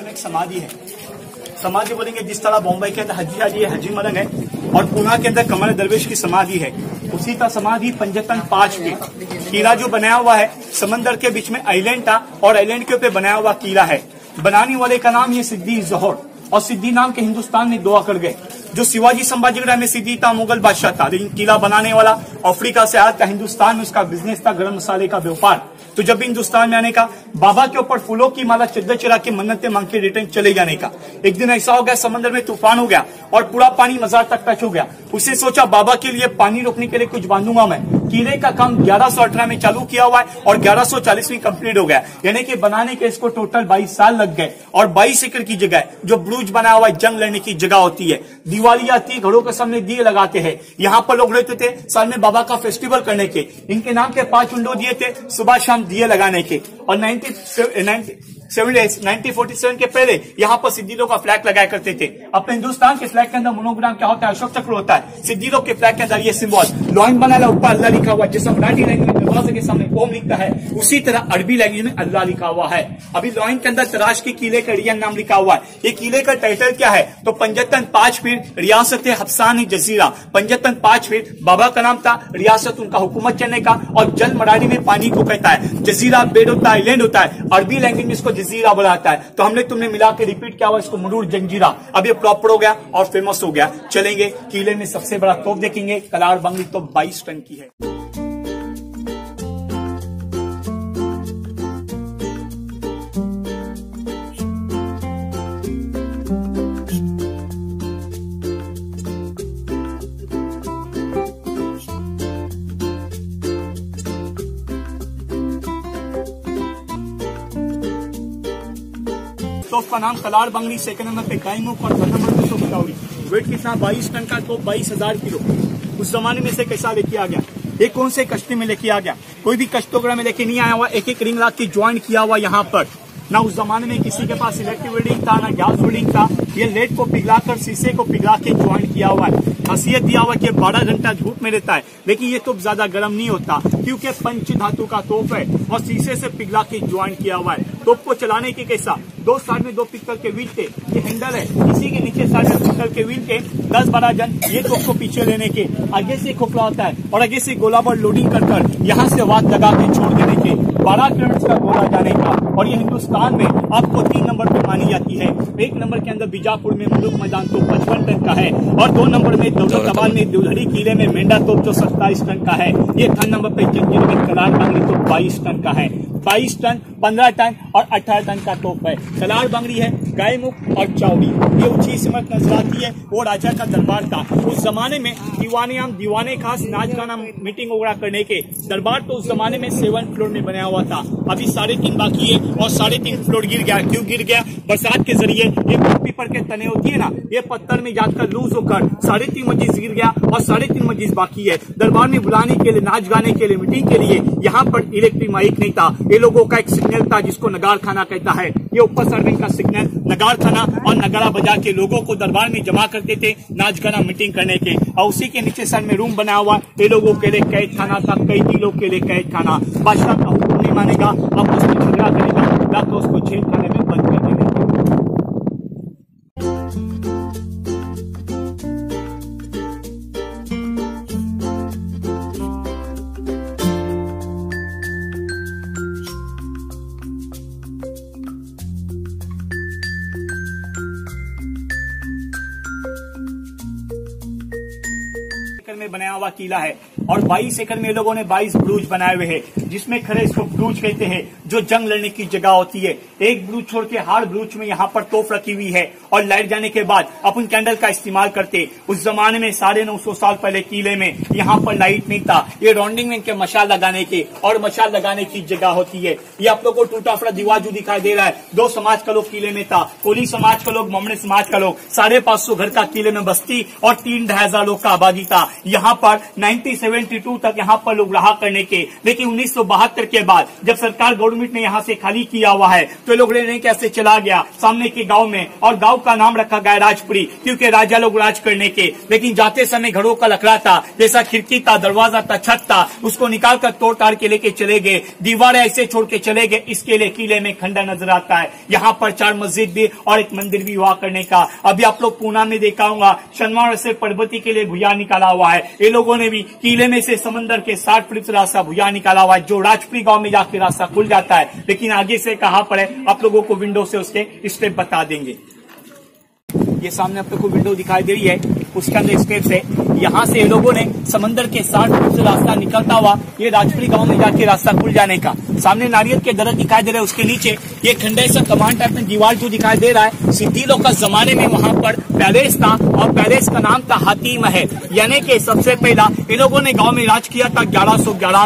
में एक समाधि है। समाधि बोलेंगे जिस तरह बॉम्बे के अंदर हजी हाजी है, हजी मलंग है, और पुना के अंदर कमल दरवेश की समाधि है। उसी का समाधि पंजतन पाँच में किला जो बनाया हुआ है, समंदर के बीच में आइलैंड था, और आइलैंड के ऊपर बनाया हुआ किला है। बनाने वाले का नाम है सिद्धि जोहर, और सिद्धि नाम के हिंदुस्तान में दुआ कर गए। जो शिवाजी संभाजी में सिद्धि था, मुगल बादशाह था। लेकिन किला बनाने वाला अफ्रीका से आया था, हिंदुस्तान में उसका बिज़नेस था, गर्म मसाले का व्यापार। तो जब भी हिंदुस्तान में आने का, बाबा के ऊपर फूलों की माला चद्दर चढ़ा के मन्नतें मांग के रिटर्न चले जाने का। एक दिन ऐसा हो गया, समंदर में तूफ़ान हो गया और पूरा पानी मजार तक टच हो गया। उसे सोचा, बाबा के लिए पानी रोकने के लिए कुछ बांधूँगा मैं। किले का काम ग्यारह में चालू किया हुआ है और ग्यारह सौ में कंप्लीट हो गया। यानी कि बनाने के इसको टोटल 22 साल लग गए। और 22 एकड़ की जगह, जो ब्रूज बनाया हुआ है, जंग लड़ने की जगह होती है। दिवाली आती घरों के सामने दिए लगाते हैं। यहाँ पर लोग रहते थे साल में बाबा का फेस्टिवल करने के। इनके नाम के पाँच विंडो दिए थे सुबह शाम दिए लगाने के। और नाइनटी नाइनटीन फोर्टी सेवन के पहले यहाँ पर सिद्धि लोग का फ्लैग लगाया करते थे। अपने हिंदुस्तान के फ्लैग के अंदर मोनोग्राम क्या होता है? अशोक चक्र होता है। सिद्धि लोग के फ्लैग के अंदर ये सिंबल लॉइन बना ऊपर अल्लाह लिखा हुआ जैसे मराठी लैंग्वेज दरवाजे के सामने ओम लिखता है। उसी तरह अरबी लैंग्वेज में अल्लाह लिखा हुआ है। अभी लॉइन के अंदर तराश के किले का रियन नाम लिखा हुआ है। ये किले का टाइटल क्या है? तो पंजतन पाँच फीट रियासत हफ्सान जजीरा। पंजतन पाँच फीट बाबा का नाम था, रियासत उनका हुकूमत चलने का। और जल मराठी में पानी को कहता है। जजीरा, बेड होता है लैंड होता है। अरबी लैंग्वेज में इसको जजीरा बुलाता है। तो हमने तुमने मिला के रिपीट किया हुआ इसको मरूर जंजीरा। अब ये प्रॉपर हो गया और फ़ेमस हो गया। चलेंगे, किले में सबसे बड़ा तोप देखेंगे। कलार बंगली तो बाईस टन की है। तो उसका नाम कलार बंगली सेकंड नंबर पे गायमुख और थर्ड नंबर पे सोपटावरी वेट कितना बाईस टन का तो बाईस हज़ार किलो। उस जमाने में से कैसा लेके आ गया? ये कौन से कश्ती में लेके आ गया? कोई भी कश्तोग्रा में लेके नहीं आया हुआ एक एक रिंग लाख की ज्वाइन किया हुआ यहाँ पर। ना उस जमाने में किसी के पास इलेक्ट्रिक वेल्डिंग था, ना गैस वेल्डिंग था। ये लेट को पिघलाकर शीशे को पिघला के ज्वाइन किया हुआ है। खासियत दिया हुआ कि बारह घंटा धूप में रहता है, लेकिन ये तोप ज़्यादा गर्म नहीं होता, क्योंकि पंच धातु का तोप है और शीशे से पिघला के ज्वाइन किया हुआ है। तोप को चलाने के कैसा दो साइड में दो पिक्चर के व्हील के, ये हैंडल है, इसी के नीचे साइड में पिक्चर के व्हील के दस बारह जन ये तोप को पीछे लेने के, आगे से खोखला होता है, और आगे से गोला पर लोडिंग कर कर यहाँ से वाद लगा के छोड़ देने के, बारह किलोमीटर का गोला जाने का, और ये हिंदुस्तान में आपको तीन नंबर पे मानी जाती है। एक नंबर के अंदर बीजापुर में मुलुक मैदान तो पचपन टन का है, और दो नंबर में दौलताबाद में दुलहरी किले में मेंढा तोप जो सत्ताईस टन का है, ये थर्ड नंबर पे जंजीर में कलार तो बाईस टन का है। बाईस टन पंद्रह टन और अठारह टन का तोप है। सलार बंगड़ी है। गायमुख और चावड़ी। ये ऊँची सिमत नज़र आती है, वो राजा का दरबार था। उस जमाने में दीवाने आम दीवाने खास नाच गाना मीटिंग वगैरह करने के। दरबार तो उस जमाने में सेवन फ्लोर में बनाया हुआ था। अभी साढ़े तीन बाकी है और साढ़े तीन फ्लोर गिर गया। क्यों गिर गया? बरसात के ज़रिए। ये पीपर के तने होती है ना, ये पत्थर में जाकर लूज होकर साढ़े तीन मंजिल गिर गया और साढ़े तीन मंजिल बाकी है। दरबार में बुलाने के लिए, नाच गाने के लिए, मीटिंग के लिए यहाँ पर इलेक्ट्रिक माइक नहीं था। ये लोगों का एक सिग्नल था जिसको नगार खाना कहता है। ये ऊपर सर्विंग का सिग्नल नगार थाना और नगारा बाज़ार के लोगों को दरबार में जमा करते थे नाच गाना मीटिंग करने के। और उसी के नीचे सर में रूम बना हुआ, ये लोगों के लिए कैद खाना था, कई लोग के लिए कैद खाना बादशाह का हुक्म नहीं मानेगा, अब उसको झगड़ा करेगा या तो उसको जेल बनाया हुआ किला है और 22 एकड़ में लोगों ने 22 ब्रूज बनाए हुए हैं। जिसमें खड़े इसको ब्रूज कहते हैं, जो जंग लड़ने की जगह होती है। एक ब्रूज छोड़ के हार्ड ब्रूज में यहाँ पर तोप रखी हुई है और लाइट जाने के बाद अपन कैंडल का इस्तेमाल करते। उस जमाने में साढ़े नौ सौ साल पहले किले में यहाँ पर लाइट नहीं था। ये राउंडिंग में मशाल लगाने के और मशाल लगाने की जगह होती है। ये आप लोग को टूटा फटा दीवार जो दिखाई दे रहा है, दो समाज का लोग किले में था कोली समाज का लोग ममड़े समाज का लोग। साढ़े पाँच सौ घर का किले में बस्ती और तीन ढाई हज़ार लोग का आबादी था। यहाँ पर 1972 तक यहाँ पर लोग रहा करने के, लेकिन उन्नीस के बाद जब सरकार गवर्नमेंट ने यहाँ से खाली किया हुआ है तो लोग लेने कैसे चला गया? सामने के गाँव में, और गाँव का नाम रखा गया राजपुरी, क्योंकि राजा लोग राज करने के। लेकिन जाते समय घरों का लकड़ा था, जैसा खिड़की था, दरवाज़ा था, छत था, उसको निकाल कर तोड़ ताड़ के लेके चले गए। दीवार ऐसे छोड़ के चले गए, इसके लिए किले में खंडा नज़र आता है। यहाँ पर चार मस्जिद भी और एक मंदिर भी हुआ करने का। अभी आप लोग पूना में देखा होगा, शनिवार से पर्वती के लिए भुया निकाला हुआ है। ये लोगों ने भी किले में से समंदर के साठ फीट रास्ता भुया निकाला हुआ है। जो राजपुरी गाँव में जाके रास्ता खुल जाता है, लेकिन आगे से कहा पड़े आप लोगों को विंडो से उसके स्टेप बता देंगे। ये सामने आप लोग को विंडो दिखाई दे रही है। उसके अंदर स्टेप से यहाँ से लोगों ने समंदर के फुट से रास्ता निकलता हुआ ये राजपुरी गाँव में जाके रास्ता खुल जाने का। सामने नारियल के दरख्त दिखाई दे रहे हैं, उसके नीचे ये खंडे सा कमान टाइप में दीवार जो दिखाई दे रहा है सिद्धि का जमाने में वहाँ पर पैलेस था और पैलेस का नाम था हाथी महल। यानी कि सबसे पहला इन लोगों ने गाँव में राज किया था ग्यारह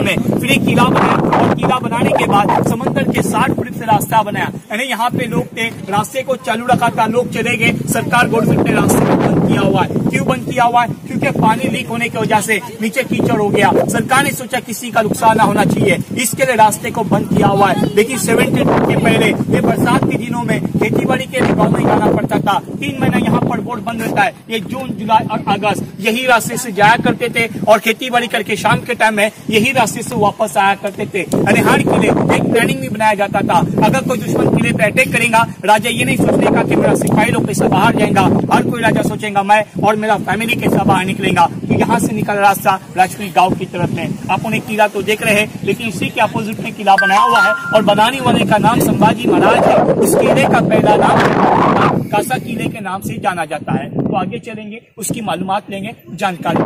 में। फिर किला बनाया और किला बनाने के बाद समंदर के साठ फुट से रास्ता बनाया। यानी यहाँ पे लोग थे, रास्ते को चालू रखा था, लोग चले गए, सरकार गवर्नमेंट ने रास्ते को किया हुआ है। क्यों बंद किया हुआ है? क्योंकि पानी लीक होने की वजह से नीचे कीचड़ हो गया। सरकार ने सोचा किसी का नुकसान ना होना चाहिए। इसके लिए रास्ते को बंद किया हुआ है। लेकिन सेवेंटी के पहले ये बरसात के दिनों में खेती बाड़ी के लिए गाँव में जाना पड़ता था। तीन महीना यहाँ पर बोर्ड बंद रहता है। ये जून, जुलाई और अगस्त यही रास्ते से जाया करते थे और खेती बाड़ी करके शाम के टाइम में यही रास्ते से वापस आया करते थे। अरे हर किले एक प्लानिंग भी बनाया जाता था। अगर कोई दुश्मन किले पे अटैक करेगा, राजा ये नहीं सोचने का कि मेरा सिपाही लोग कैसा बाहर जाएगा। हर कोई राजा सोचेगा मैं और मेरा फैमिली कैसा बाहर निकलेगा। तो यहाँ से निकल रास्ता राजपुरी गाँव की तरफ़ में। आप उन्हें किला तो देख रहे हैं, लेकिन इसी के अपोजिट में किला बनाया हुआ है और बनाने वाले का नाम संभाजी महाराज है। उस किले का पहला नाम कासा किले के नाम से जाना जाता है। तो आगे चलेंगे, उसकी मालूम लेंगे, जानकारी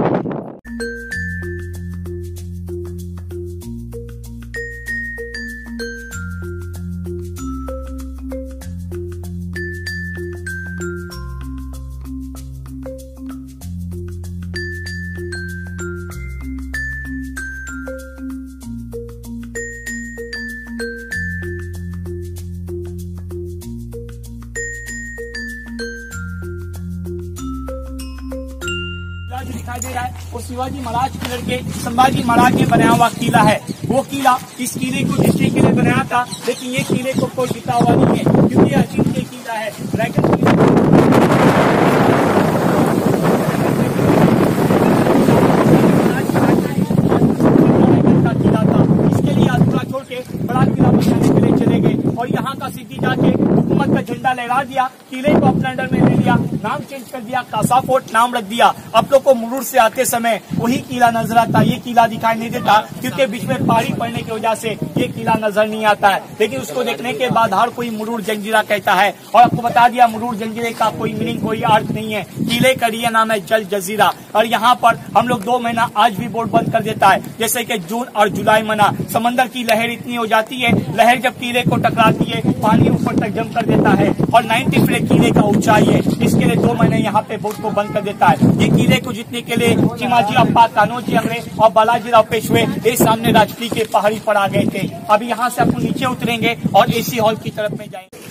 दिखाई दे रहा है। वो शिवाजी महाराज के लड़के, संभाजी महाराज ने बनाया हुआ किला है। वो किला इस किले को जिसने के लिए बनाया था, लेकिन ये किले को कोई जीता हुआ नहीं है, क्योंकि अजीत के किला है। किला। था इसके लिए अधूरा छोड़ के बड़ा किला बनाने के लिए चले गए और यहाँ का सिद्धि जाके लहरा दिया, किले को अपने अंडर में ले लिया, नाम चेंज कर दिया, कासा फोर्ट नाम रख दिया। अब लोग को मुरूर से आते समय वही किला नज़र आता ये किला दिखाई नहीं देता, क्योंकि बीच में पहाड़ी पड़ने की वजह से ये किला नज़र नहीं आता है। लेकिन उसको देखने के बाद हर कोई मुरूर जंजीरा कहता है, और आपको बता दिया मुरूर जंजीरे का कोई मीनिंग कोई अर्थ नहीं है। किले का रिया नाम है जल जजीरा। और यहाँ पर हम लोग दो महीना आज भी बोर्ड बंद कर देता है। जैसे की जून और जुलाई महीना, समंदर की लहर इतनी हो जाती है, लहर जब किले को टकराती है, पानी ऊपर तक जम कर देता है। और 90 फीट किले का ऊंचाई है। इसके लिए दो महीने यहाँ पे बोर्ड को बंद कर देता है। ये किले को जीतने के लिए चिमाजी अप्पा कानोजी अंग्रे और बालाजी राव पेशवे ये सामने राजपी के पहाड़ी पर आ गए थे। अभी यहाँ से अपन नीचे उतरेंगे और एसी हॉल की तरफ़ में जाएँगे।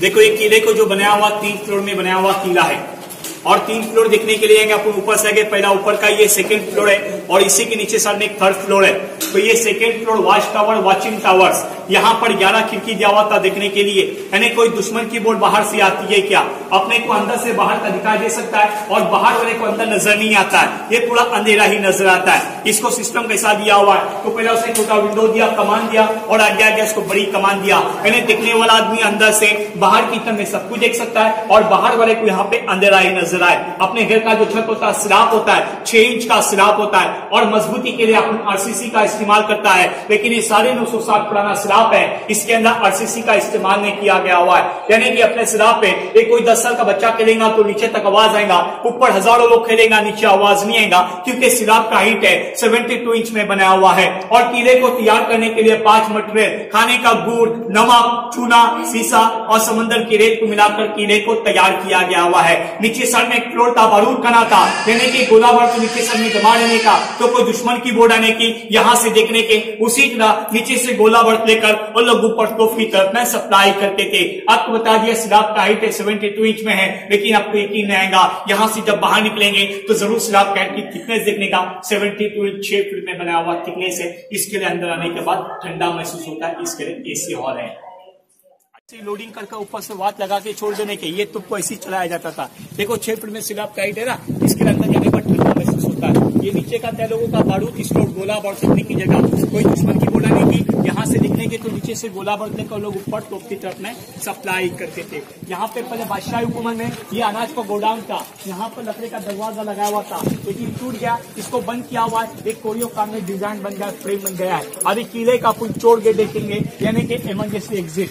देखो, ये किले को जो बनाया हुआ तीन फ्लोर में बनाया हुआ किला है। और तीन फ्लोर देखने के लिए अपन ऊपर से आगे, पहला ऊपर का ये सेकंड फ्लोर है। और इसी के नीचे सामने एक थर्ड फ्लोर है। तो ये second floor watch tower watching towers यहाँ पर 11 खिड़की दिया हुआ था देखने के लिए। यानी कोई दुश्मन की बोर्ड बाहर से आती है क्या? अपने को अंदर से बाहर का दिखाई दे सकता है और बाहर वाले को अंदर नज़र नहीं आता है। ये पूरा अंधेरा ही नज़र आता है। इसको सिस्टम कैसा दिया हुआ है? तो पहले उसने छोटा विंडो दिया कमान दिया और आगे आगे उसको बड़ी कमान दिया। यानी देखने वाला आदमी अंदर से बाहर की तरफ़ में सब कुछ देख सकता है और बाहर वाले को यहाँ पे अंधेरा ही नज़र आए। अपने घर का जो छत होता है स्लाब होता है, छह इंच का स्लाब होता है। और मजबूती के लिए आरसीसी का इस्तेमाल करता है। लेकिन ये साढ़े नौ सौ साल पुराना स्लाब है। इसके अंदर आरसीसी का इस्तेमाल नहीं किया गया हुआ है। यानी कि अपने स्लाब पे एक कोई दस साल का बच्चा खेलेगा तो नीचे तक आवाज़ आएगा, ऊपर हज़ारों लोग खेलेगा, नीचे आवाज़ नहीं आएगा, क्योंकि स्लाब का हाइट है, सेवेंटी टू इंच में बनाया हुआ है। और किले को तैयार करने के लिए पाँच मटेरियल, खाने का गुड़, नमक, चूना, सीसा और समंदर की रेत को मिलाकर किले को तैयार किया गया हुआ है। नीचे सर में एक फ्लोर था, बारूद खाना था। यानी कि गोला भर को नीचे सर में जमा लेने का। तो कोई दुश्मन की बोर्ड आने की, यहाँ से देखने के, उसी तरह नीचे से गोला भर लेकर वो लोग ऊपर तोफ की तरफ़ में सप्लाई करते थे। आपको बता दिया स्लाब का हाइट सेवेंटी टू इंच में है, लेकिन आपको यकीन आएगा, यहाँ से जब बाहर निकलेंगे तो ज़रूर स्लाब का की थिकनेस देखने का सेवेंटी टू इंच छह फीट में बनाया हुआ थिकनेस है। इसके लिए अंदर आने के बाद ठंडा महसूस होता है, इसके लिए एसी हॉल है। लोडिंग करके ऊपर से वात लगा के छोड़ देने के, ये तुमको ऐसे ही चलाया जाता था। देखो छह फीट में सिलाब टाइट है ना, इसके अंदर जाने पर ठंडा महसूस होता है ये नीचे का तय लोगों का बारूद स्टोर गोला बार फेंकने की जगह कोई दुश्मन की गोला नहीं की यहाँ से के तो नीचे से गोला बार लेकर लोग ऊपर टोप की तरफ़ में सप्लाई करते थे। यहाँ पे पहले बादशाही हुकूमत में ये अनाज का गोडाउन था। यहाँ पर लकड़े का दरवाज़ा लगाया हुआ था। लेकिन टूट गया। इसको बंद किया हुआ है। एक कोरियो का डिज़ाइन बन गया, फ्रेम बन गया है। अभी किले का पुल चोड़ के देखेंगे। यानी कि इमरजेंसी एग्जिट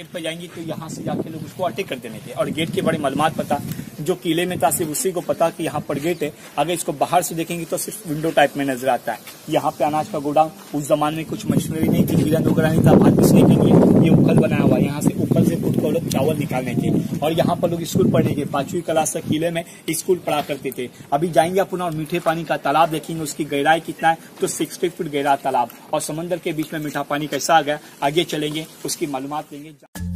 गेट पर जाएँगे तो यहाँ से जाके लोग उसको अटैक कर देने थे। और गेट के बारे में मालूम पता, जो किले में था, सिर्फ़ उसी को पता कि यहाँ पर गेट है। अगर इसको बाहर से देखेंगे तो सिर्फ़ विंडो टाइप में नज़र आता है। यहाँ पे अनाज का गोडाउन, उस जमाने में कुछ मशीनरी नहीं थी हिरन वगैरह नहीं था के लिए ये उखल बनाया हुआ है, यहाँ से उखल को लोग चावल निकालने के और यहाँ पर लोग स्कूल पढ़ने के पांचवी क्लास तक किले में स्कूल पढ़ा करते थे। अभी जाएँगे अपना और मीठे पानी का तालाब देखेंगे। उसकी गहराई कितना है तो सिक्सटी फुट गहरा तालाब। और समंदर के बीच में मीठा पानी कैसा आ गया, आगे चलेंगे। उसकी मालूम लेंगे।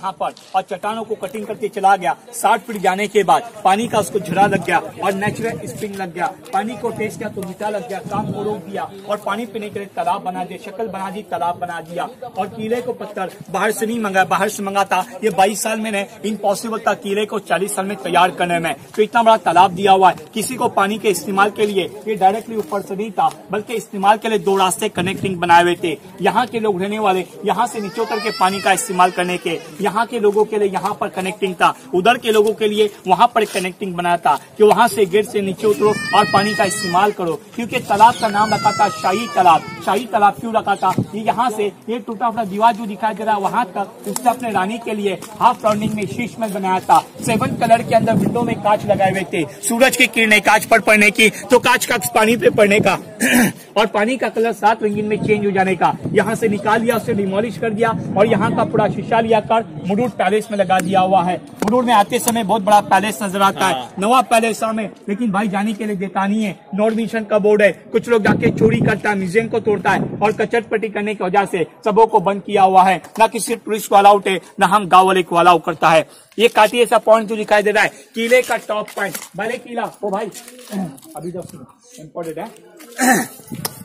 यहाँ पर और चट्टानों को कटिंग करके चला गया। साठ फीट जाने के बाद पानी का उसको झुरा लग गया और नेचुरल स्प्रिंग लग गया। पानी को टेस्ट किया तो मीठा लग गया, काम को रोक दिया और पानी पीने के लिए तालाब बना दिया, शक्ल बना दी, तालाब बना दिया और कीले को पत्थर बाहर से नहीं मंगा, बाहर से मंगा था ये बाईस साल में इम्पॉसिबल था किले को चालीस साल में तैयार करने में। तो इतना बड़ा तालाब दिया हुआ है। किसी को पानी के इस्तेमाल के लिए ये डायरेक्टली ऊपर से नहीं था, बल्कि इस्तेमाल के लिए दो रास्ते कनेक्टिंग बनाए हुए थे। यहाँ के लोग रहने वाले, यहाँ से नीचे उतर के पानी का इस्तेमाल करने के। यहाँ के लोगों के लिए यहाँ पर कनेक्टिंग था। उधर के लोगों के लिए वहाँ पर कनेक्टिंग बनाया था कि वहाँ से गेट से नीचे उतरो और पानी का इस्तेमाल करो। क्योंकि तालाब का नाम रखा था शाही तालाब। शाही तालाब क्यों रखा था? ये यहाँ से, ये टूटा अपना दीवार जो दिखाई दे रहा है, वहाँ तक उसने अपने रानी के लिए हाफ़ राउंडिंग में शीश में बनाया था। सेवन कलर के अंदर विंडो में कांच लगाए हुए थे। सूरज की किरणें कांच पर पड़ने की तो कांच का पानी पे पड़ने का। और पानी का कलर सात रंगीन में चेंज हो जाने का। यहाँ से निकाल दिया उसे डिमोलिश कर दिया और यहाँ का पूरा शीशा लिया कर मुडूर पैलेस में लगा दिया हुआ है। मुडूर में आते समय बहुत बड़ा पैलेस नज़र आता है। नवा पैलेस में लेकिन भाई जाने के लिए देता नहीं है। नॉर्थ मिशन का बोर्ड है। कुछ लोग जाके चोरी करता है म्यूज़ियम को तोड़ता है और कचट पट्टी करने की वजह से सबों को बंद किया हुआ है। न किसी टूरिस्ट को अलाउट है न हम गाँव वाले को अलाउ करता है। ये काटी ऐसा पॉइंट जो दिखाई दे रहा है। किले का टॉप पॉइंट भले किला, ओ भाई। अभी जब इम्पोर्टेंट है।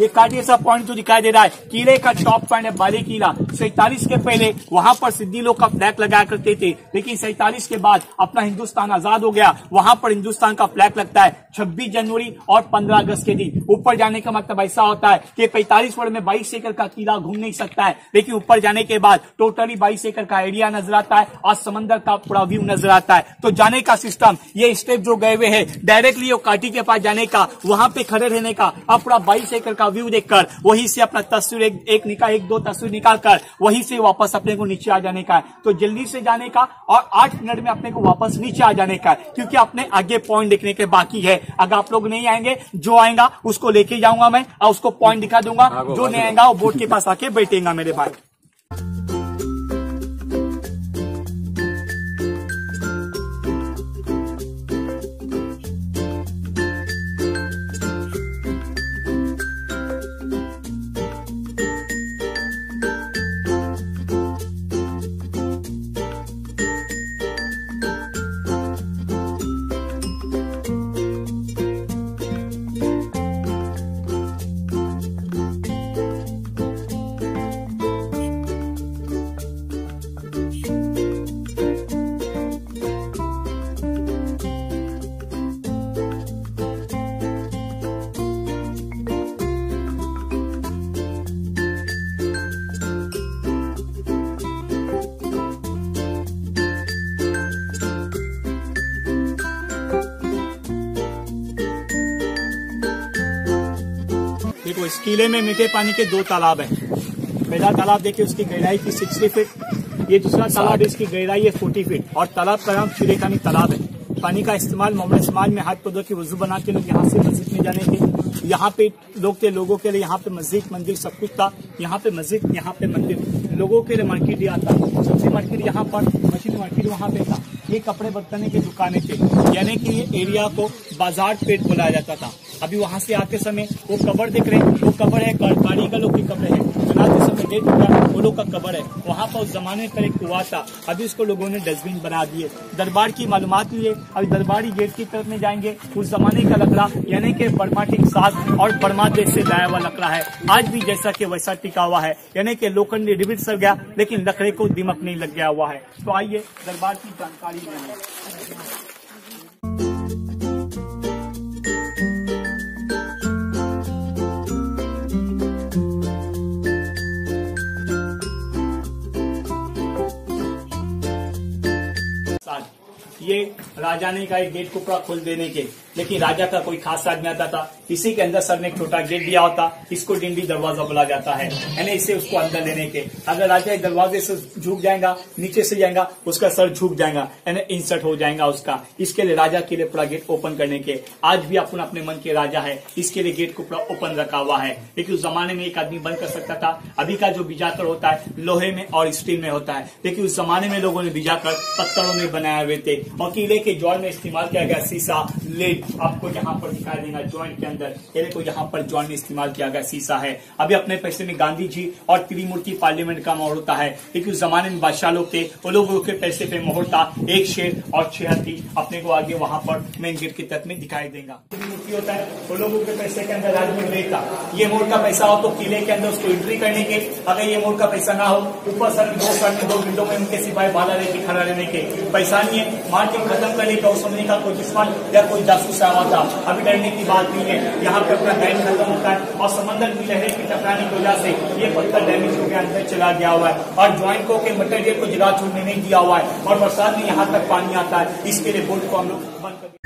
ये काटी ऐसा पॉइंट जो दिखाई दे रहा है किले का टॉप पॉइंट है, बाली किला सैतालीस के पहले वहाँ पर सिद्धि लोग का फ्लैग लगाया करते थे, लेकिन सैतालीस के बाद अपना हिंदुस्तान आज़ाद हो गया। वहाँ पर हिंदुस्तान का फ्लैग लगता है, छब्बीस जनवरी और पंद्रह अगस्त के दिन। ऊपर जाने का मतलब ऐसा होता है कि पैंतालीस वर्ड में बाईस एकड़ का किला घूम नहीं सकता है, लेकिन ऊपर जाने के बाद टोटली बाईस एकड़ का एरिया नज़र आता है, और समंदर का पूरा व्यू नज़र आता है। तो जाने का सिस्टम ये स्टेप जो गए हुए है डायरेक्टली वो काटी के पास जाने का, वहाँ पे खड़े रहने का अब पूरा बाईस एकड़ का व्यू देखकर वहीं से अपना तस्वीर एक, एक निकाल एक दो तस्वीर निकाल कर वहीं से वापस अपने को नीचे आ जाने का है। तो जल्दी से जाने का और आठ मिनट में अपने को वापस नीचे आ जाने का है क्योंकि अपने आगे पॉइंट देखने के बाकी है। अगर आप लोग नहीं आएँगे जो आएगा उसको लेके जाऊँगा मैं और उसको पॉइंट दिखा दूँगा। जो नहीं आएगा वो बोर्ड के पास आके बैठेगा मेरे भाई। देखो इस किले में मीठे पानी के दो तालाब हैं। पहला तालाब देखिए उसकी गहराई की सिक्सटी फीट ये दूसरा तालाब इसकी गहराई है फोर्टी फीट और तालाब का नाम शिरेखानी तालाब है। पानी का इस्तेमाल मोहम्मद समाज में हाथ पौधों की वज़ू बना के लोग यहाँ से मस्जिद में जाने के यहाँ पे लोग थे लोगों के लिए यहाँ पे मस्जिद मंदिर सब कुछ था। यहाँ पे मस्जिद यहाँ पे मंदिर। लोगों के लिए मार्केट दिया था। सब्ज़ी मार्केट यहाँ पर मछली मार्केट वहाँ पे था। ये कपड़े बर्तने की दुकानें थे। यानी कि ये एरिया को बाज़ार पेट बुलाया जाता था। अभी वहाँ से आते समय वो कबर देख रहे हैं। वो कबर है, कारी का लोग की कब्र है। चलाते समय डेट हुआ वो लोग का कबर है। वहाँ पर उस जमाने पर एक कुआ था। अभी उसको लोगों ने डस्टबिन बना दिए। दरबार की मालूम लिए अभी दरबारी गेट की तरफ़ में जाएँगे। उस जमाने का लकड़ा, यानी कि बर्मा के साथ और बर्मा देश से लाया हुआ लकड़ा है। आज भी जैसा कि वैसा टिका हुआ है। यानी कि लोखंड रिबिट सर गया, लेकिन लकड़े को दिमक नहीं लग गया हुआ है। तो आइए, दरबार की जानकारी Son ये राजा ने कहा गेट को पूरा खोल देने के। लेकिन राजा का कोई खास आदमी आता था। इसी के अंदर सर ने एक छोटा गेट दिया होता, इसको डिंडी दरवाज़ा बोला जाता है। यानी इसे उसको अंदर लेने के। अगर राजा दरवाजे से झुक जाएगा, नीचे से जाएगा, उसका सर झुक जाएगा, यानी इंसर्ट हो जाएगा उसका। इसके लिए राजा के लिए पूरा गेट ओपन करने के। आज भी अपन अपने मन के राजा है, इसके लिए गेट को पूरा ओपन रखा हुआ है। लेकिन उस जमाने में एक आदमी बंद कर सकता था। अभी का जो बिजाकर होता है, लोहे में और स्टील में होता है। लेकिन उस जमाने में लोगों ने बिजाकर पत्थरों में बनाए हुए थे। और किले के जॉइंट में इस्तेमाल किया गया शीशा लेड आपको यहाँ पर दिखाई देगा ज्वाइंट के अंदर। ये देखो यहाँ पर ज्वाइंट में इस्तेमाल किया गया शीशा है। अभी अपने पैसे में गांधी जी और त्रिमूर्ति पार्लियामेंट का मोहर होता है। क्योंकि उस जमाने में बादशाह लोग थे, वो लोग के पैसे पे मोहर था। एक शेर और छह थी अपने को आगे वहाँ पर मेन गेट के तक में दिखाई देगा। त्रिमूर्ति होता है, वो लोगों के पैसे के अंदर राजमहल रहेगा ये मोड़ का पैसा हो तो किले के अंदर उसको एंट्री करने के अगर ये मोड़ का पैसा ना हो, ऊपर सर दो सर दो विंडो में उनके सिपाही बाला रहते खड़ा रहने के। पैसा नहीं है मार्केट खत्म करने का समय का कोई दुश्मन या कोई जासूस आवा था अभी डरने की बात नहीं है। यहाँ पे अपना टाइम खत्म होता है और समंदर की लहर की टकराने की वजह से ये पत्थर डैमेज हो गया अंदर चला गया हुआ है। और ज्वाइंट को के मटेरियल को जला छोड़ने नहीं दिया हुआ है। और बरसात में यहाँ तक पानी आता है। इसके लिए बोर्ड को हम लोग बंद कर